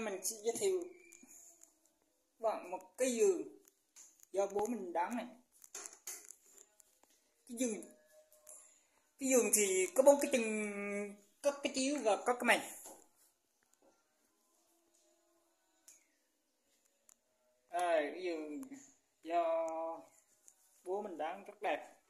mình sẽ giới thiệu. Bạn một cái giường do bố mình đóng này cái giường cái giường thì có bốn cái chân có cái chiếu và có cái mền à, cái giường do bố mình đóng rất đẹp.